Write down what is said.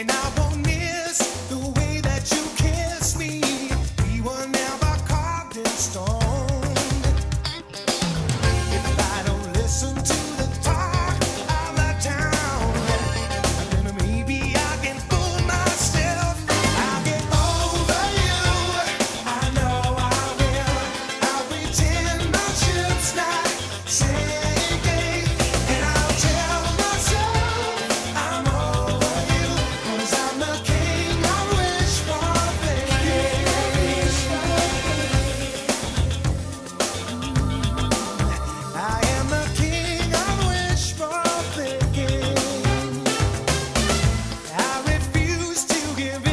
And I won't miss the way give